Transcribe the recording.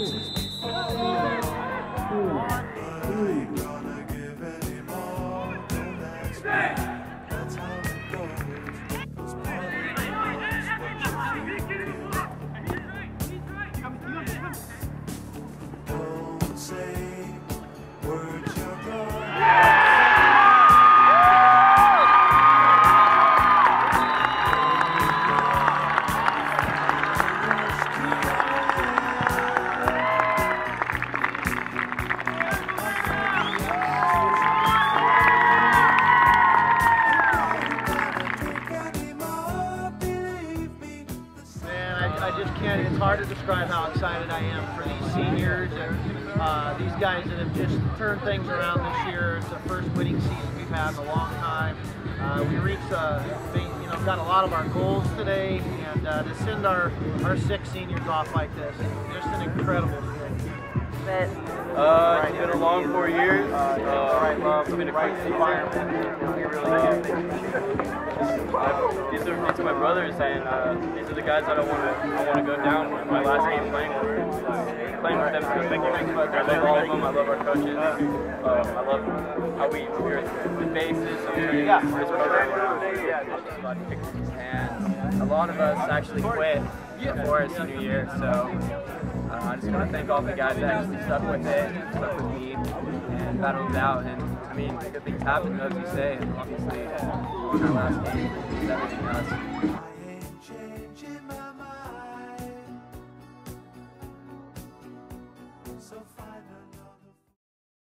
I just can't, it's hard to describe how excited I am for these seniors and uh, these guys that have just turned things around this year. It's the first winning season we've had in a long time. Uh, we reached, uh, you know, got a lot of our goals today, and uh, to send our, our six seniors off like this, just an incredible Uh, it's been a long four years. Uh, it's been a great environment. These are these are my brothers, and uh, these are the guys that I want to I want to go down with. My last game playing with, playing with them. You. I love all of them. I love our coaches. Um, I love how we we're the basis of yeah. a lot of us actually quit before our senior year, so. Uh, I just want to thank all the guys that actually stuck with it, stuck with me, and battled it out. And I mean, good things happen, as you say. And obviously, uh, on our last game, everything else.